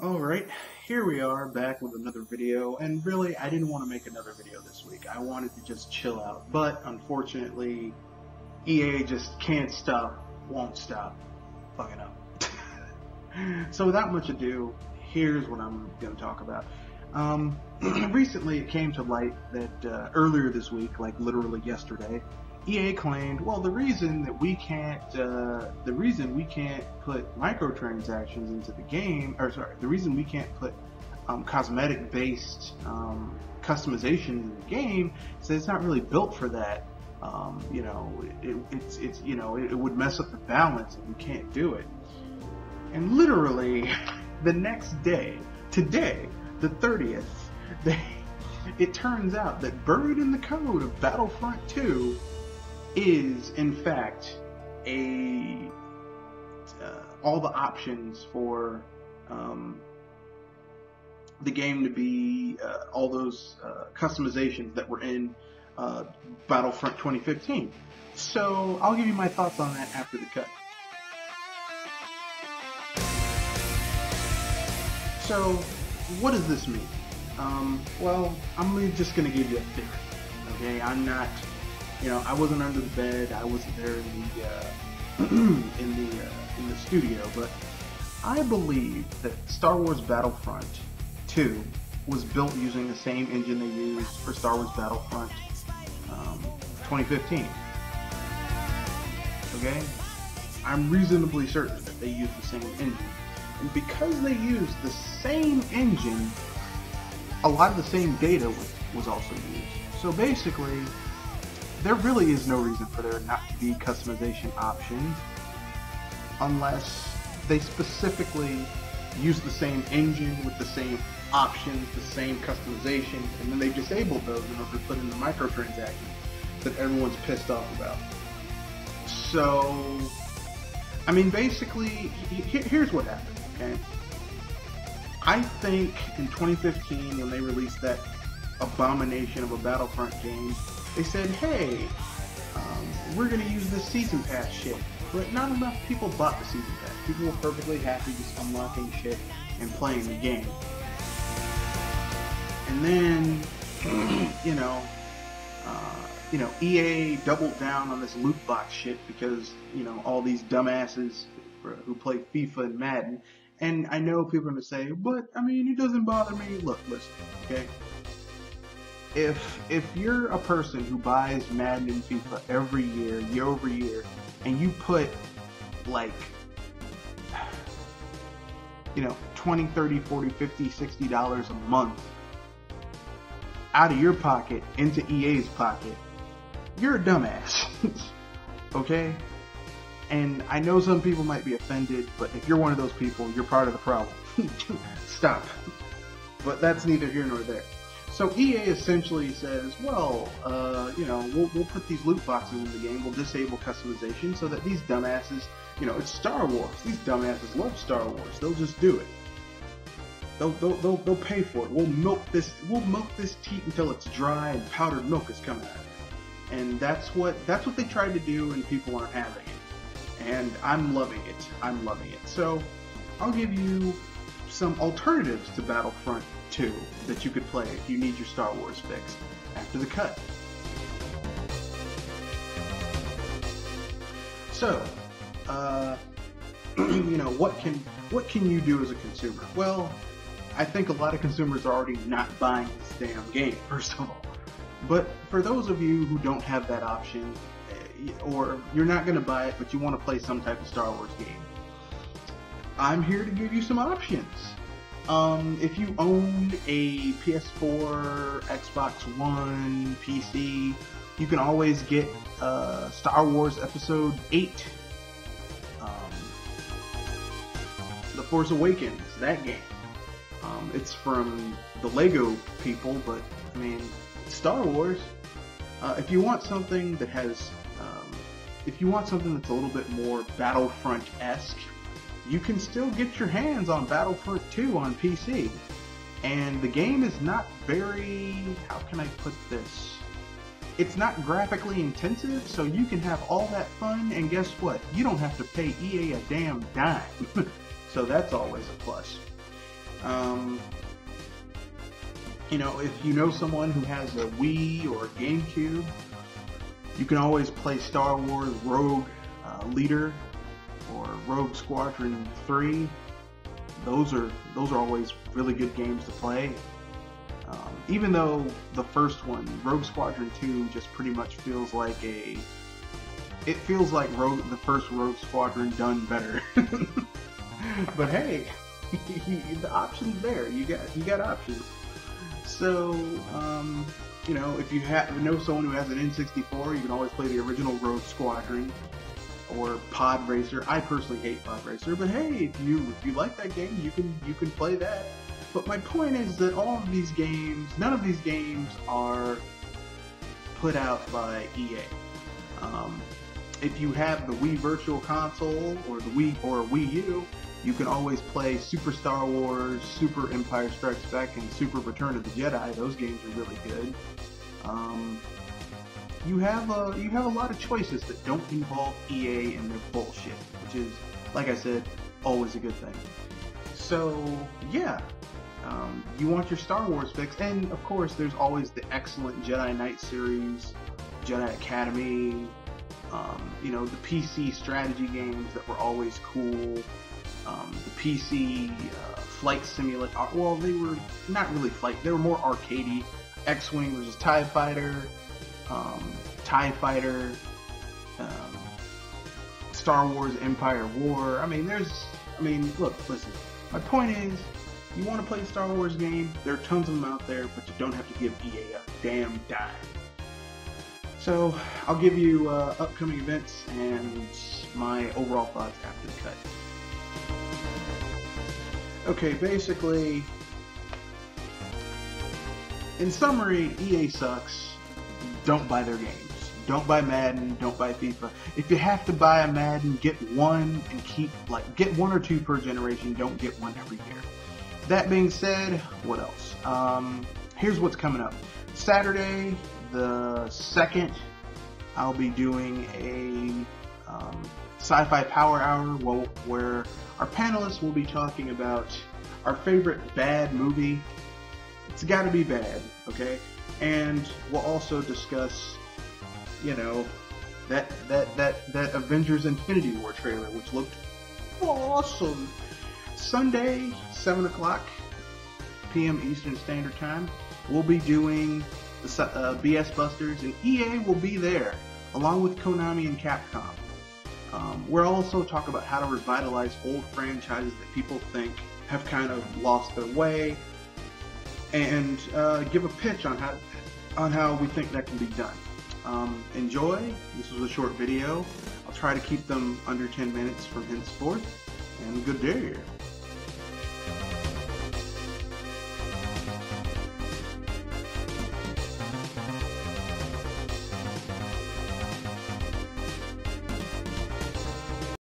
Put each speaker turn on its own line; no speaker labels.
Alright, here we are back with another video, and really, I didn't want to make another video this week. I wanted to just chill out, but unfortunately, EA just can't stop, won't stop fucking up. so without much ado, here's what I'm going to talk about. Um, recently, it came to light that uh, earlier this week, like literally yesterday, EA claimed, well, the reason that we can't, uh, the reason we can't put microtransactions into the game, or sorry, the reason we can't put um, cosmetic-based um, customization in the game is that it's not really built for that. Um, you know, it, it's it's you know it, it would mess up the balance, and you can't do it. And literally, the next day, today, the 30th, they, it turns out that buried in the code of Battlefront 2 is in fact a uh, all the options for um, the game to be uh, all those uh, customizations that were in uh, Battlefront 2015. So I'll give you my thoughts on that after the cut. So what does this mean? Um, well, I'm just going to give you a theory. Okay, I'm not you know, I wasn't under the bed. I wasn't there in the uh, in the uh, in the studio, but I believe that Star Wars Battlefront 2 was built using the same engine they used for Star Wars Battlefront um, 2015. Okay, I'm reasonably certain that they used the same engine, and because they used the same engine, a lot of the same data was, was also used. So basically, there really is no reason for there not to be customization options unless they specifically use the same engine with the same options, the same customization, and then they disabled those in order to put in the microtransactions that everyone's pissed off about. So, I mean, basically, here's what happened, okay? I think in 2015, when they released that abomination of a Battlefront game, they said, hey, um, we're going to use this season pass shit. But not enough people bought the season pass. People were perfectly happy just unlocking shit and playing the game. And then, you know, uh, you know, EA doubled down on this loot box shit because, you know, all these dumbasses who play FIFA and Madden. And I know people are going to say, but, I mean, it doesn't bother me. Look, listen, okay? If if you're a person who buys Madden and FIFA every year, year over year, and you put like you know 20 30 40 50 60 dollars a month out of your pocket into EA's pocket you're a dumbass. Okay? And I know some people might be offended but if you're one of those people you're part of the problem. Stop. But that's neither here nor there so EA essentially says, well, uh, you know, we'll, we'll put these loot boxes in the game, we'll disable customization so that these dumbasses, you know, it's Star Wars. These dumbasses love Star Wars. They'll just do it. They'll, they'll, they'll, they'll pay for it. We'll milk this, we'll milk this teat until it's dry and powdered milk is coming out. And that's what, that's what they tried to do and people aren't having it. And I'm loving it. I'm loving it. So, I'll give you some alternatives to Battlefront 2 that you could play if you need your Star Wars fix after the cut. So, uh, you know, what can what can you do as a consumer? Well, I think a lot of consumers are already not buying this damn game, first of all. But for those of you who don't have that option, eh, or you're not going to buy it, but you want to play some type of Star Wars game, I'm here to give you some options. Um, if you own a PS4, Xbox One, PC, you can always get uh, Star Wars Episode 8. Um, the Force Awakens, that game. Um, it's from the Lego people, but I mean, Star Wars. Uh, if you want something that has, um, if you want something that's a little bit more Battlefront-esque, you can still get your hands on Battlefront 2 on PC. And the game is not very, how can I put this? It's not graphically intensive, so you can have all that fun, and guess what? You don't have to pay EA a damn dime. so that's always a plus. Um, you know, if you know someone who has a Wii or a GameCube, you can always play Star Wars Rogue uh, Leader or Rogue Squadron 3. Those are those are always really good games to play. Um, even though the first one, Rogue Squadron 2, just pretty much feels like a it feels like Rogue, the first Rogue Squadron done better. but hey, the option's there. You got you got options. So, um, you know, if you have know someone who has an N64, you can always play the original Rogue Squadron or Pod Racer. I personally hate Pod Racer, but hey, if you if you like that game, you can you can play that. But my point is that all of these games, none of these games are put out by EA. Um, if you have the Wii Virtual Console or the Wii or Wii U, you can always play Super Star Wars, Super Empire Strikes Back, and Super Return of the Jedi. Those games are really good. Um, you have a you have a lot of choices that don't involve EA and their bullshit, which is, like I said, always a good thing. So yeah, um, you want your Star Wars fix, and of course, there's always the excellent Jedi Knight series, Jedi Academy, um, you know, the PC strategy games that were always cool. Um, the PC uh, flight simulator. Uh, well, they were not really flight. They were more arcadey. X-wing versus Tie Fighter, um, Tie Fighter, um, Star Wars Empire War. I mean, there's. I mean, look, listen. My point is, you want to play a Star Wars game? There are tons of them out there, but you don't have to give EA a damn dime. So I'll give you uh, upcoming events and my overall thoughts after the cut. Okay, basically, in summary, EA sucks. Don't buy their games. Don't buy Madden. Don't buy FIFA. If you have to buy a Madden, get one and keep like get one or two per generation. Don't get one every year. That being said, what else? Um, here's what's coming up. Saturday, the second, I'll be doing a um, sci-fi power hour where our panelists will be talking about our favorite bad movie. It's got to be bad, okay? And we'll also discuss, you know, that that that that Avengers Infinity War trailer, which looked awesome. Sunday, seven o'clock p.m. Eastern Standard Time, we'll be doing the uh, BS Busters, and EA will be there, along with Konami and Capcom. Um, we'll also talk about how to revitalize old franchises that people think have kind of lost their way, and uh, give a pitch on how on how we think that can be done. Um, enjoy. This was a short video. I'll try to keep them under 10 minutes from henceforth, and good day.